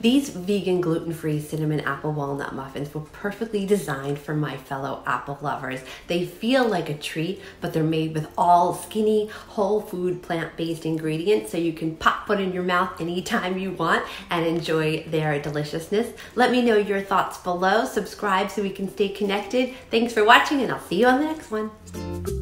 These vegan gluten-free cinnamon apple walnut muffins were perfectly designed for my fellow apple lovers. They feel like a treat, but they're made with all skinny, whole food, plant-based ingredients, so you can pop one in your mouth anytime you want and enjoy their deliciousness. Let me know your thoughts below. Subscribe so we can stay connected. Thanks for watching, and I'll see you on the next one.